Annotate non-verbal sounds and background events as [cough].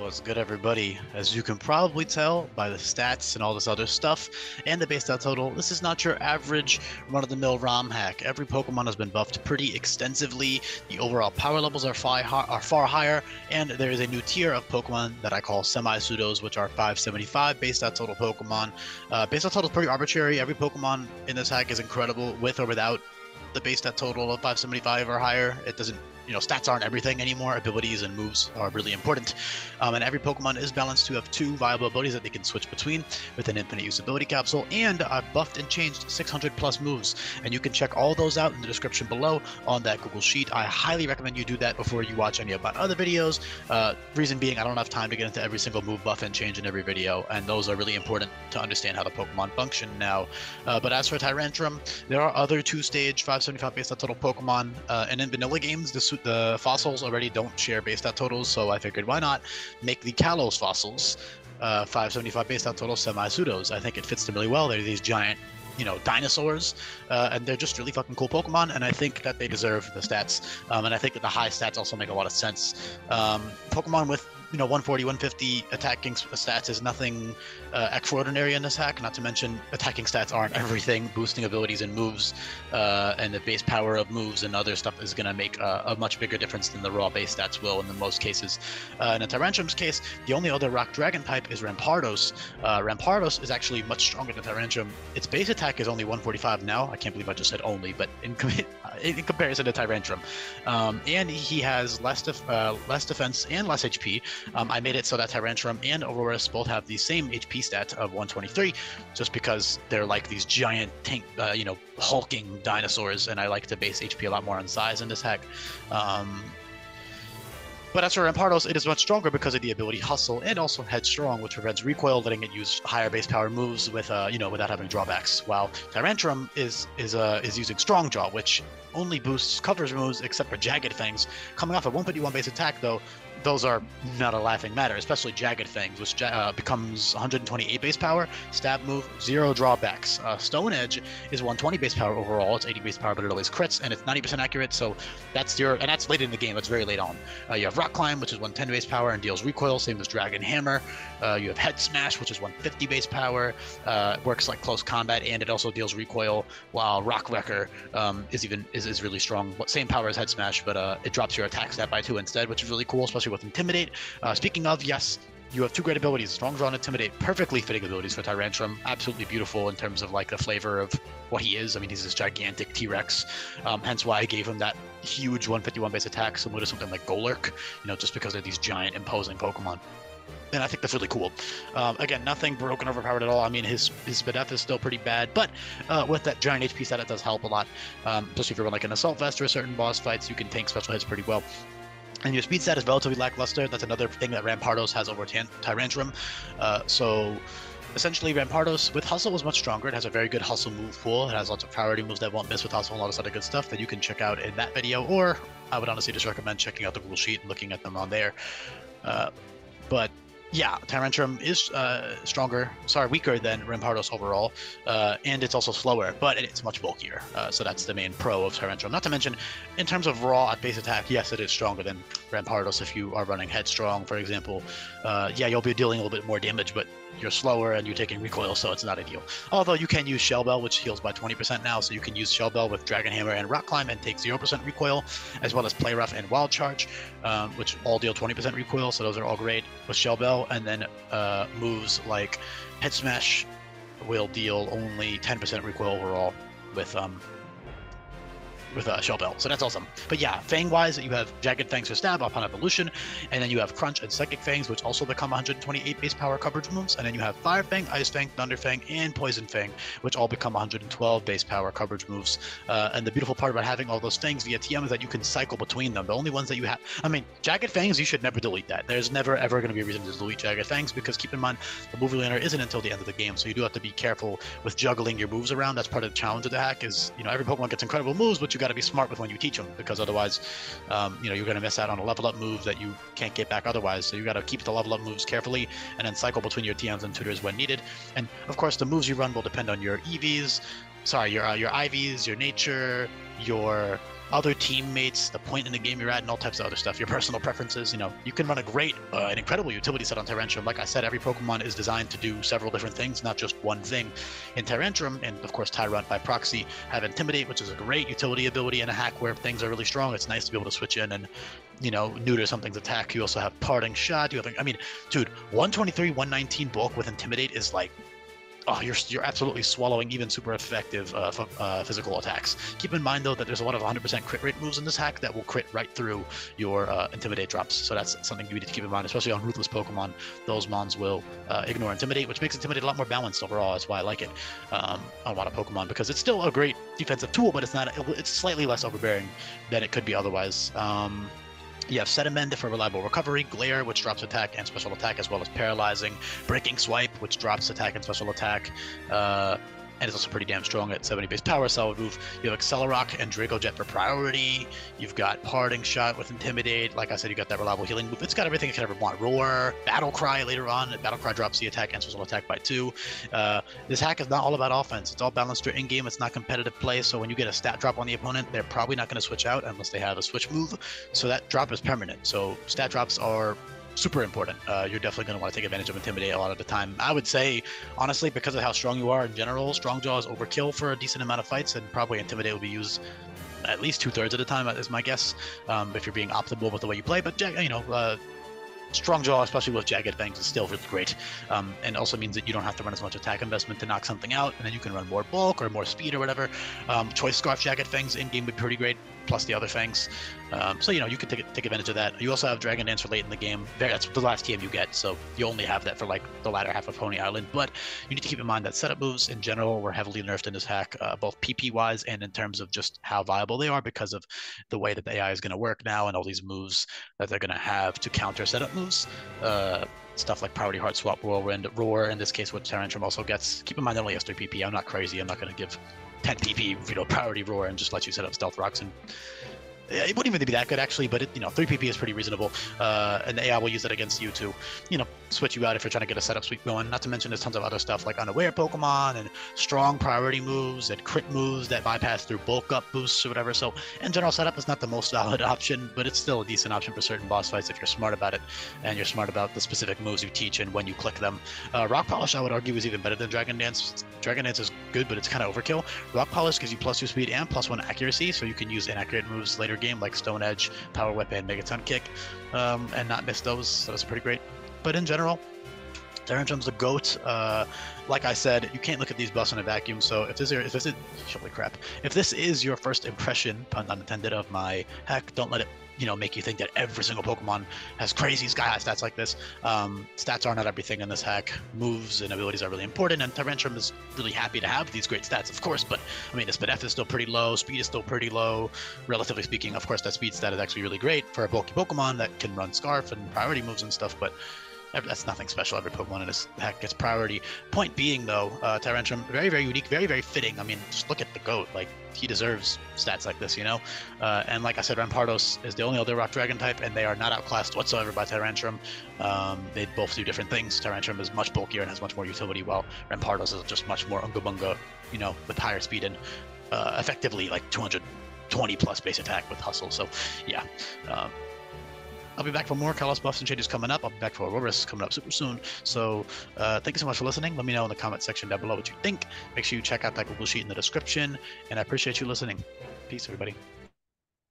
What's good, everybody? As you can probably tell by the stats and all this other stuff, and the base total, this is not your average run-of-the-mill ROM hack. Every Pokemon has been buffed pretty extensively. The overall power levels are far, are far higher, and there is a new tier of Pokemon that I call semi-pseudos, which are 575 base total Pokemon. Uh, base total is pretty arbitrary. Every Pokemon in this hack is incredible, with or without the base stat total of 575 or higher. It doesn't you know, stats aren't everything anymore. Abilities and moves are really important. Um, and every Pokemon is balanced to have two viable abilities that they can switch between with an infinite usability capsule. And I've buffed and changed 600 plus moves. And you can check all those out in the description below on that Google Sheet. I highly recommend you do that before you watch any of my other videos. Uh, reason being, I don't have time to get into every single move buff and change in every video. And those are really important to understand how the Pokemon function now. Uh, but as for Tyrantrum, there are other two-stage 575 base total Pokemon. Uh, and in vanilla games, the the fossils already don't share base stat totals, so I figured why not make the Kalos fossils uh, 575 base stat total semi-pseudos. I think it fits them really well. They're these giant you know dinosaurs uh, and they're just really fucking cool pokemon and i think that they deserve the stats um, and i think that the high stats also make a lot of sense um, pokemon with you know 140 150 attacking stats is nothing uh, extraordinary in this hack not to mention attacking stats aren't everything. Boosting abilities and moves uh, and the base power of moves and other stuff is going to make a, a, much bigger difference than the raw base stats will in the most cases. Uh, in a Tyrantrum's case the only other rock dragon type is Rampardos. Uh, Rampardos is actually much stronger than Tyrantrum its base attack is only 145 now. I can't believe I just said only but in, [laughs] in comparison to Tyrantrum um, and he has less def- uh, less defense and less HP um, I made it so that Tyrantrum and Aurorus both have the same HP stat of 123, just because they're like these giant tank, uh, you know, hulking dinosaurs, and I like to base HP a lot more on size in this hack. Um, but as for Rampardos, it is much stronger because of the ability Hustle and also Headstrong, which prevents recoil, letting it use higher base power moves with, uh, you know, without having drawbacks. While Tyrantrum is is uh, is using Strong Jaw, which only boosts coverage moves except for Jagged Fangs. Coming off a 151 base attack, though, those are not a laughing matter, especially Jagged Fangs, which uh, becomes 128 base power, stab move, zero drawbacks. Uh, Stone Edge is 120 base power overall. It's 80 base power, but it always crits, and it's 90% accurate. So that's your, and that's late in the game. That's very late on. Uh, you have Rock Climb, which is 110 base power and deals recoil, same as Dragon Hammer. Uh, you have Head Smash, which is 150 base power, uh, works like close combat, and it also deals recoil. While Rock Wrecker um, is even is, is really strong. Same power as Head Smash, but uh, it drops your attack stat by two instead, which is really cool, especially with Intimidate. Uh, speaking of, yes, you have two great abilities strong jaw and intimidate perfectly fitting abilities for tyrantrum absolutely beautiful in terms of like the flavor of what he is i mean he's this gigantic t-rex um, hence why i gave him that huge 151 base attack similar to something like golurk you know just because they're these giant imposing pokemon and I think that's really cool. Um, again, nothing broken, overpowered at all. I mean, his his Spadef is still pretty bad, but uh, with that giant HP set, it does help a lot. Um, especially if you're like an assault vest or certain boss fights, you can tank special hits pretty well. And your speed stat is relatively lackluster. That's another thing that Rampardos has over Tan- Tyrantrum. Uh, so essentially Rampardos with Hustle was much stronger. It has a very good Hustle move pool. It has lots of priority moves that won't miss with Hustle and all of other good stuff that you can check out in that video, or I would honestly just recommend checking out the Google Sheet and looking at them on there. Uh, but yeah, Tyrantrum is uh, stronger, sorry, weaker than Rampardos overall, uh, and it's also slower, but it's much bulkier. Uh, so that's the main pro of Tyrantrum. Not to mention, in terms of raw at base attack, yes, it is stronger than Rampardos if you are running Headstrong, for example. Uh, yeah, you'll be dealing a little bit more damage, but you're slower and you're taking recoil, so it's not ideal. Although you can use Shell Bell, which heals by 20% now, so you can use Shell Bell with Dragon Hammer and Rock Climb and take 0% recoil, as well as Play Rough and Wild Charge, um, which all deal 20% recoil, so those are all great with Shell Bell. And then uh, moves like Head Smash will deal only 10% recoil overall with um, with a shell bell. So that's awesome. But yeah, Fang wise, you have Jagged Fangs for stab upon evolution, and then you have Crunch and Psychic Fangs, which also become 128 base power coverage moves, and then you have Fire Fang, Ice Fang, Thunder Fang, and Poison Fang, which all become 112 base power coverage moves. Uh, and the beautiful part about having all those things via TM is that you can cycle between them. The only ones that you have, I mean, Jagged Fangs, you should never delete that. There's never ever going to be a reason to delete Jagged Fangs because keep in mind the move relearner isn't until the end of the game, so you do have to be careful with juggling your moves around. That's part of the challenge of the hack. Is you know every Pokemon gets incredible moves, but you got to be smart with when you teach them because otherwise, um, you know, you're going to miss out on a level up move that you can't get back otherwise. So you got to keep the level up moves carefully and then cycle between your TMs and tutors when needed. And of course, the moves you run will depend on your EVs, sorry, your uh, your IVs, your nature, your other teammates, the point in the game you're at, and all types of other stuff. Your personal preferences. You know, you can run a great, uh, an incredible utility set on Tyrantrum. Like I said, every Pokemon is designed to do several different things, not just one thing. In Tyrantrum, and of course Tyrunt by proxy, have Intimidate, which is a great utility ability and a hack where things are really strong. It's nice to be able to switch in and, you know, neuter something's attack. You also have Parting Shot. You have, I mean, dude, 123, 119 bulk with Intimidate is like oh, you're you're absolutely swallowing even super effective uh, f- uh, physical attacks. Keep in mind though that there's a lot of 100% crit rate moves in this hack that will crit right through your uh, intimidate drops. So that's something you need to keep in mind, especially on ruthless Pokemon. Those mons will uh, ignore intimidate, which makes intimidate a lot more balanced overall. That's why I like it um, on a lot of Pokemon because it's still a great defensive tool, but it's not. It's slightly less overbearing than it could be otherwise. Um, you have Sediment for reliable recovery, Glare, which drops attack and special attack, as well as paralyzing, Breaking Swipe, which drops attack and special attack, uh, and it's also pretty damn strong at 70 base power, solid move. You have Accelerock and Draco Jet for priority. You've got Parting Shot with Intimidate. Like I said, you got that reliable healing move. It's got everything you could ever want. Roar, Battle Cry later on. Battle Cry drops the attack and special attack by two. Uh, this hack is not all about offense. It's all balanced through in game. It's not competitive play. So when you get a stat drop on the opponent, they're probably not going to switch out unless they have a switch move. So that drop is permanent. So stat drops are super important. Uh, you're definitely going to want to take advantage of Intimidate a lot of the time. I would say, honestly, because of how strong you are in general, Strong Jaw is overkill for a decent amount of fights, and probably Intimidate will be used at least two thirds of the time, is my guess, um, if you're being optimal with the way you play. But, you know, uh, Strong Jaw, especially with Jagged Fangs, is still really great. Um, and also means that you don't have to run as much attack investment to knock something out, and then you can run more bulk or more speed or whatever. Um, Choice Scarf Jagged Fangs in game would be pretty great plus the other things. Um, so you know you can take take advantage of that. You also have Dragon Dance for late in the game. That's the last TM you get, so you only have that for like the latter half of Poni Island. But you need to keep in mind that setup moves in general were heavily nerfed in this hack, uh, both PP wise and in terms of just how viable they are because of the way that the AI is going to work now and all these moves that they're going to have to counter setup moves. Uh, stuff like Priority Heart Swap, Whirlwind, Roar, in this case, what Tyrantrum also gets. Keep in mind, only has 3 PP. I'm not crazy. I'm not going to give 10 PP, you know, priority roar and just let you set up stealth rocks and it wouldn't even be that good actually, but it, you know, 3 PP is pretty reasonable. Uh, and AI will use that against you to, you know, switch you out if you're trying to get a setup sweep going. Not to mention there's tons of other stuff like unaware Pokemon and strong priority moves and crit moves that bypass through bulk up boosts or whatever. So in general, setup is not the most [laughs] valid option, but it's still a decent option for certain boss fights if you're smart about it and you're smart about the specific moves you teach and when you click them. Uh, Rock Polish, I would argue, is even better than Dragon Dance. Dragon Dance is good, but it's kind of overkill. Rock Polish gives you plus two speed and plus one accuracy, so you can use inaccurate moves later game like Stone Edge, Power Whip, and Megaton Kick, um, and not miss those. So that's pretty great. But in general, Tyrantrum's the goat. Uh, like I said, you can't look at these buffs in a vacuum. So if this is, if this is, holy crap, if this is your first impression, pun unintended, of my hack, don't let it you know make you think that every single Pokemon has crazy sky high stats like this. Um, stats are not everything in this hack. Moves and abilities are really important, and Tyrantrum is really happy to have these great stats, of course. But I mean, the speed is still pretty low, speed is still pretty low, relatively speaking. Of course, that speed stat is actually really great for a bulky Pokemon that can run Scarf and priority moves and stuff. But that's nothing special. Every Pokemon in this hack gets priority. Point being, though, uh, Tyrantrum, very, very unique, very, very fitting. I mean, just look at the GOAT. Like, he deserves stats like this, you know? Uh, and like I said, Rampardos is the only other Rock Dragon type, and they are not outclassed whatsoever by Tyrantrum. Um, they both do different things. Tyrantrum is much bulkier and has much more utility, while Rampardos is just much more Unga Bunga, you know, with higher speed and uh, effectively like 220 plus base attack with Hustle. So, yeah. Um, I'll be back for more Kalos buffs and changes coming up. I'll be back for Aurorus coming up super soon. So uh, thank you so much for listening. Let me know in the comment section down below what you think. Make sure you check out that Google Sheet in the description. And I appreciate you listening. Peace, everybody.